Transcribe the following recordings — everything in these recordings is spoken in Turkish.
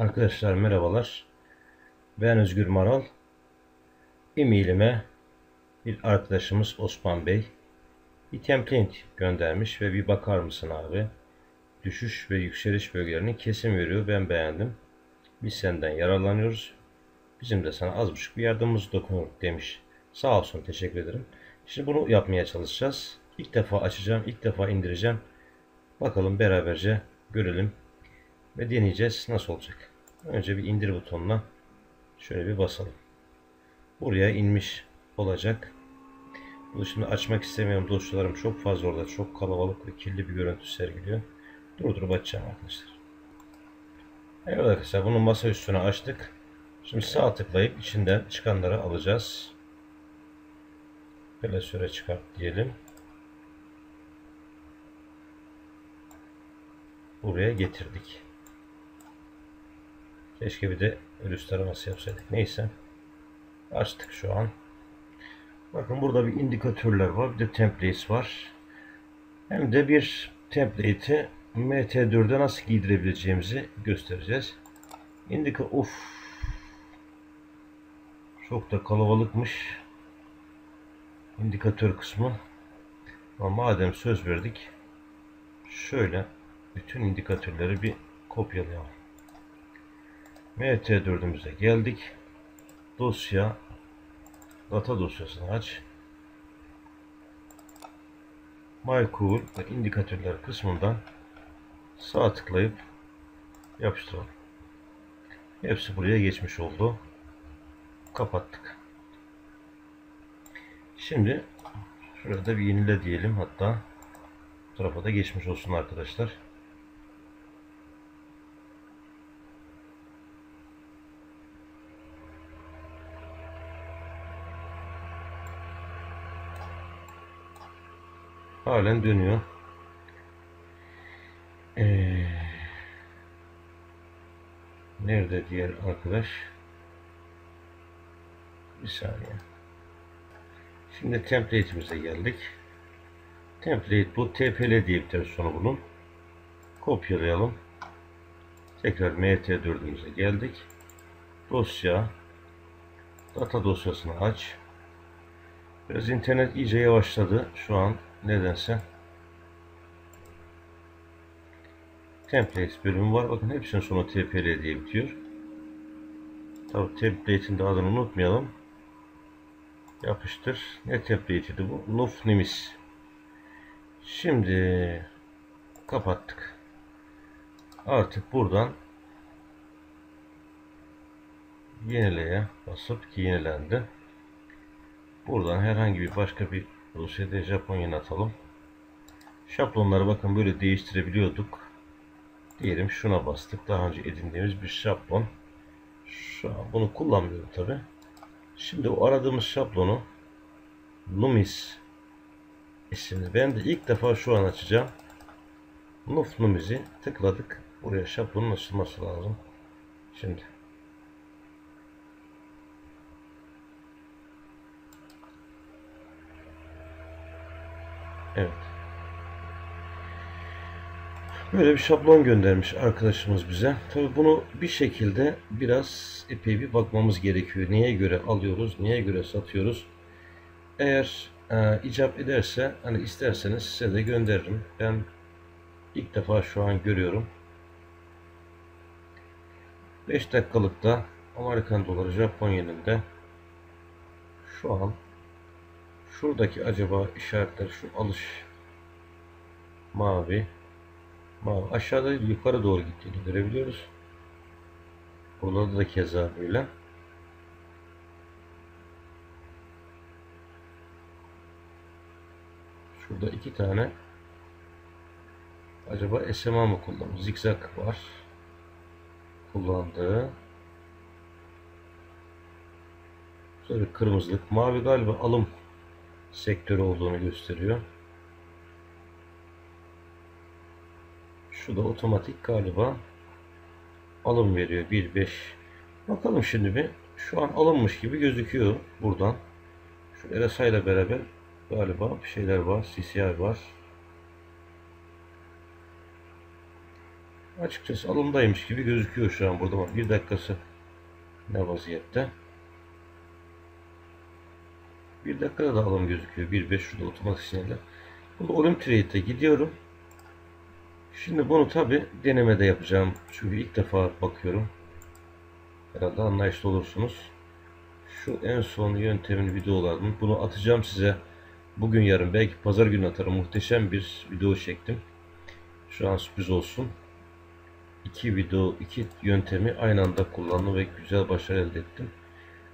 Arkadaşlar merhabalar. Ben Özgür Maral. E-mailime bir arkadaşımız Osman Bey bir template göndermiş ve bir bakar mısın abi? Düşüş ve yükseliş bölgelerinin kesim veriyor. Ben beğendim. Biz senden yararlanıyoruz. Bizim de sana az buçuk bir yardımımız dokunur demiş. Sağ olsun teşekkür ederim. Şimdi bunu yapmaya çalışacağız. İlk defa açacağım, ilk defa indireceğim. Bakalım beraberce görelim ve deneyeceğiz nasıl olacak. Önce bir indir butonuna şöyle bir basalım. Buraya inmiş olacak. Bunu şimdi açmak istemiyorum. Dosyalarım çok fazla orada. Çok kalabalık ve kirli bir görüntü sergiliyor. Durdurup açacağım arkadaşlar. Evet arkadaşlar bunu masa üstüne açtık. Şimdi sağ tıklayıp içinden çıkanları alacağız. Klasöre çıkart diyelim. Buraya getirdik. Keşke bir de ölüs taraması yapsaydık. Neyse. Açtık şu an. Bakın burada bir indikatörler var. Bir de templates var. Hem de bir template'i MT4'e nasıl giydirebileceğimizi göstereceğiz. Indika of çok da kalabalıkmış. İndikatör kısmı. Ama madem söz verdik şöyle bütün indikatörleri bir kopyalayalım. MT4'ümüze geldik. Dosya data dosyasını aç. MyCool indikatörler kısmından sağ tıklayıp yapıştıralım. Hepsi buraya geçmiş oldu. Kapattık. Şimdi şurada bir yenile diyelim. Hatta tarafa da geçmiş olsun arkadaşlar. Halen dönüyor. Ee, nerede diğer arkadaş? Bir saniye. Şimdi template'imize geldik. Template bu. TPL diye biter sonu bunun. Kopyalayalım. Tekrar MT4'ümüze geldik. Dosya. Data dosyasını aç. Biraz internet iyice yavaşladı şu an nedense. Templates bölümü var. Bakın hepsinin sonu TPL diye bitiyor. Tabi template'in de adını unutmayalım. Yapıştır. Ne template'iydi bu? Nuf Nimis. Şimdi kapattık. Artık buradan yenileye basıp ki yenilendi. Buradan herhangi bir başka bir dosyada Japonya'nı atalım. Şablonları bakın böyle değiştirebiliyorduk. Diyelim şuna bastık. Daha önce edindiğimiz bir şablon. Şu an bunu kullanmıyorum tabi. Şimdi o aradığımız şablonu Numis isimli. Ben de ilk defa şu an açacağım. Nuf Numis'i tıkladık. Buraya şablonun açılması lazım. Şimdi Evet. Böyle bir şablon göndermiş arkadaşımız bize. Tabi bunu bir şekilde biraz epey bir bakmamız gerekiyor. Neye göre alıyoruz, neye göre satıyoruz. Eğer e, icap ederse, hani isterseniz size de gönderirim. Ben ilk defa şu an görüyorum. 5 dakikalıkta Amerikan doları Japon yeninde şu an şuradaki acaba işaretler şu alış mavi mavi aşağıda yukarı doğru gittiğini görebiliyoruz. Burada da keza böyle. Şurada iki tane acaba SMA mı kullanıyor? Zikzak var. Kullandığı. Şöyle kırmızılık. Mavi galiba alım sektörü olduğunu gösteriyor. Şu da otomatik galiba alım veriyor 1.5 bakalım şimdi bir şu an alınmış gibi gözüküyor buradan şu RSI ile beraber galiba bir şeyler var CCI var Açıkçası alımdaymış gibi gözüküyor şu an burada bir dakikası ne vaziyette? Bir dakikada da alım gözüküyor. 1.5 şurada otomatik sinyaller. Bunu Olim Trade'e gidiyorum. Şimdi bunu tabi denemede yapacağım. Çünkü ilk defa bakıyorum. Herhalde anlayışlı olursunuz. Şu en son yöntemin videolarını bunu atacağım size. Bugün yarın belki pazar günü atarım. Muhteşem bir video çektim. Şu an sürpriz olsun. İki video, iki yöntemi aynı anda kullandım ve güzel başarı elde ettim.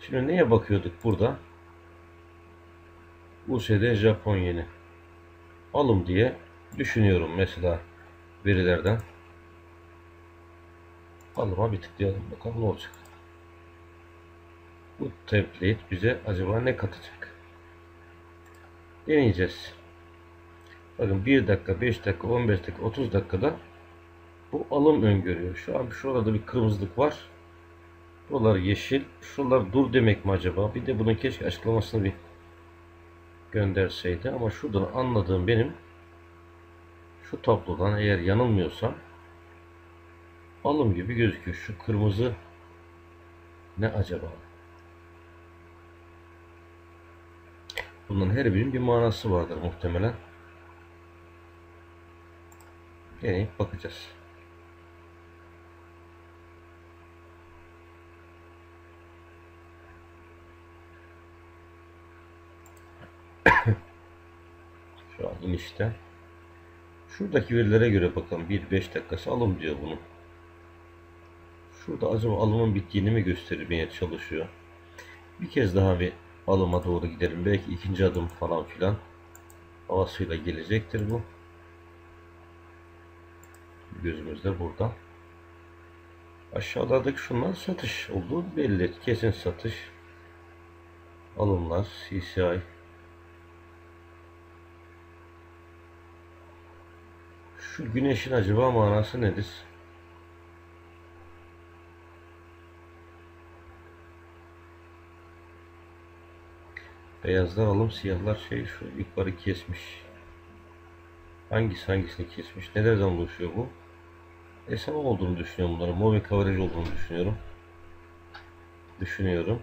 Şimdi neye bakıyorduk burada? USD Japon yeni. Alım diye düşünüyorum mesela verilerden. Alıma bir tıklayalım bakalım ne olacak. Bu template bize acaba ne katacak? Deneyeceğiz. Bakın 1 dakika, 5 dakika, 15 dakika, 30 dakikada bu alım öngörüyor. Şu an şurada bir kırmızılık var. Buralar yeşil. Şuralar dur demek mi acaba? Bir de bunun keşke açıklamasını bir gönderseydi. Ama şuradan anladığım benim şu tablodan eğer yanılmıyorsam alım gibi gözüküyor. Şu kırmızı ne acaba? Bunların her birinin bir manası vardır muhtemelen. Deneyip bakacağız. Şu an inişte. Şuradaki verilere göre bakalım. 1-5 dakikası alım diyor bunu. Şurada acaba alımın bittiğini mi göstermeye çalışıyor? Bir kez daha bir alıma doğru gidelim. Belki ikinci adım falan filan havasıyla gelecektir bu. Gözümüzde burada. Aşağıdaki şunlar satış olduğu belli. Kesin satış. Alımlar, CCI. Şu güneşin acaba manası nedir? Beyazlar alım, siyahlar şey şu yukarı kesmiş. Hangisi hangisini kesmiş? Nelerden oluşuyor bu? SMA olduğunu düşünüyorum bunların. Moving coverage olduğunu düşünüyorum. Düşünüyorum.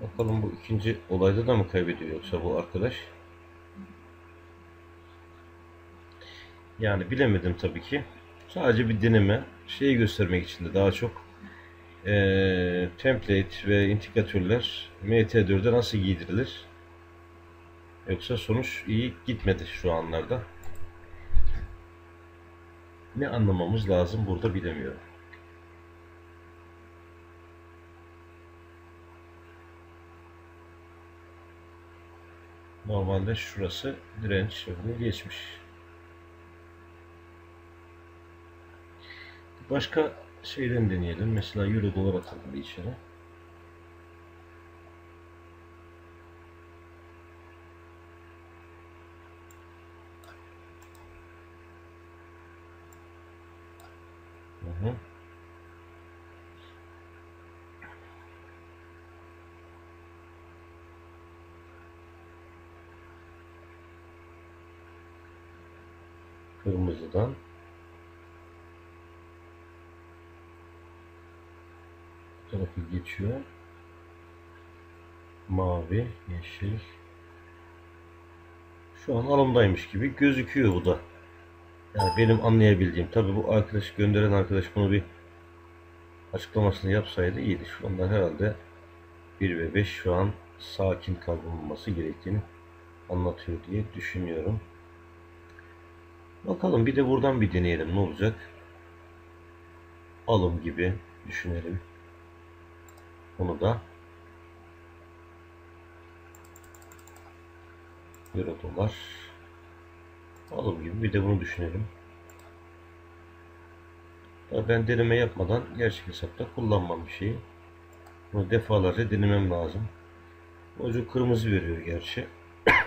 Bakalım bu ikinci olayda da mı kaybediyor yoksa bu arkadaş? Yani bilemedim tabii ki. Sadece bir deneme. Şeyi göstermek için de daha çok e, template ve indikatörler MT4'e nasıl giydirilir? Yoksa sonuç iyi gitmedi şu anlarda. Ne anlamamız lazım burada bilemiyorum. Normalde şurası direnç bunu geçmiş. Başka şeyden deneyelim. Mesela Euro dolar atalım bir içeri. Kırmızıdan tarafı geçiyor. Mavi, yeşil. Şu an alımdaymış gibi gözüküyor bu da. Yani benim anlayabildiğim. Tabi bu arkadaş gönderen arkadaş bunu bir açıklamasını yapsaydı iyiydi. Şu anda herhalde 1 ve 5 şu an sakin kalınması gerektiğini anlatıyor diye düşünüyorum. Bakalım bir de buradan bir deneyelim ne olacak. Alım gibi düşünelim. Bunu da Euro dolar alım gibi bir de bunu düşünelim. Ben deneme yapmadan gerçek hesapta kullanmam bir şeyi. Bunu defalarca denemem lazım. Ucu kırmızı veriyor gerçi.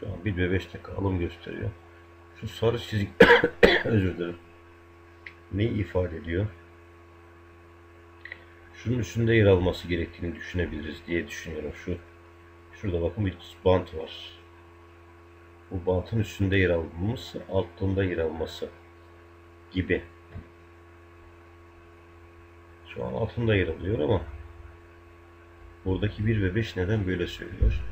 Şu an 1 ve 5 dakika alım gösteriyor. Şu sarı çizik özür dilerim. Neyi ifade ediyor? Şunun üstünde yer alması gerektiğini düşünebiliriz diye düşünüyorum. Şu şurada bakın bir bant var. bu bantın üstünde yer alması, altında yer alması gibi. Şu an altında yer alıyor ama buradaki 1 ve 5 neden böyle söylüyor?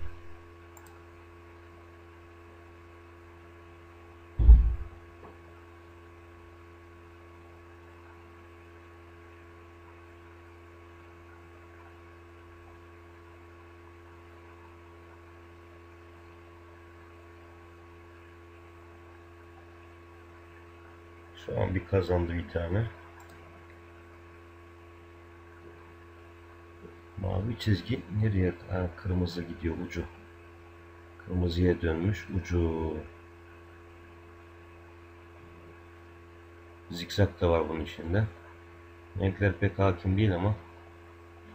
An bir kazandı bir tane. Mavi çizgi nereye? Ha, kırmızı gidiyor ucu. Kırmızıya dönmüş ucu. Zikzak da var bunun içinde. Renkler pek hakim değil ama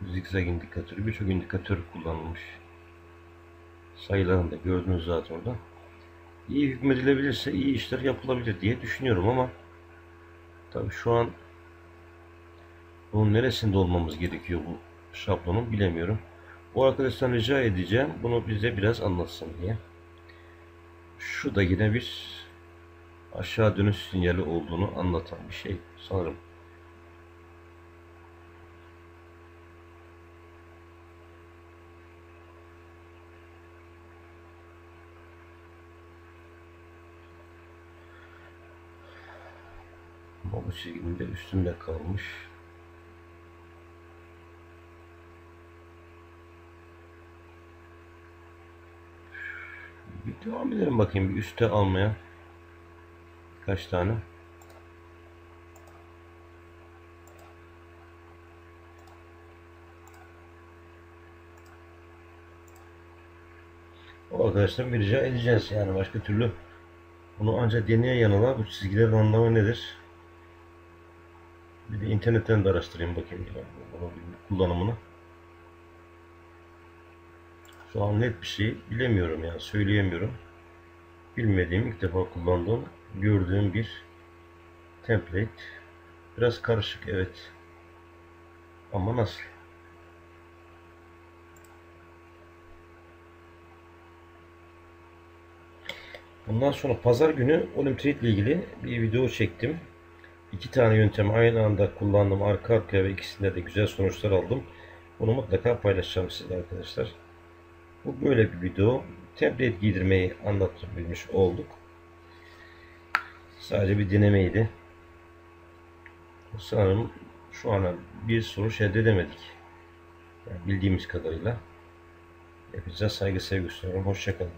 zikzak indikatörü birçok indikatör kullanılmış. Sayılarını da gördünüz zaten orada. İyi hükmedilebilirse iyi işler yapılabilir diye düşünüyorum ama tabii şu an bunun neresinde olmamız gerekiyor bu şablonu bilemiyorum. Bu arkadaştan rica edeceğim bunu bize biraz anlatsın diye. Şu da yine bir aşağı dönüş sinyali olduğunu anlatan bir şey sanırım. Bu çizginin de üstünde kalmış. Bir devam edelim bakayım bir üste almaya. Kaç tane? O arkadaşlar bir rica edeceğiz yani başka türlü bunu ancak deneye yanıla bu çizgilerin anlamı nedir? Bir de internetten de araştırayım bakayım bunun kullanımını. Şu an net bir şey bilemiyorum yani söyleyemiyorum. Bilmediğim ilk defa kullandığım gördüğüm bir template. Biraz karışık evet. Ama nasıl? Bundan sonra pazar günü Olimtrade ile ilgili bir video çektim. İki tane yöntemi aynı anda kullandım arka arkaya ve ikisinde de güzel sonuçlar aldım. Bunu mutlaka paylaşacağım size arkadaşlar. Bu böyle bir video. Template giydirmeyi anlatabilmiş olduk. Sadece bir denemeydi. Sanırım şu ana bir sonuç elde edemedik. Yani bildiğimiz kadarıyla. Hepinize saygı sevgi sunuyorum. Hoşçakalın.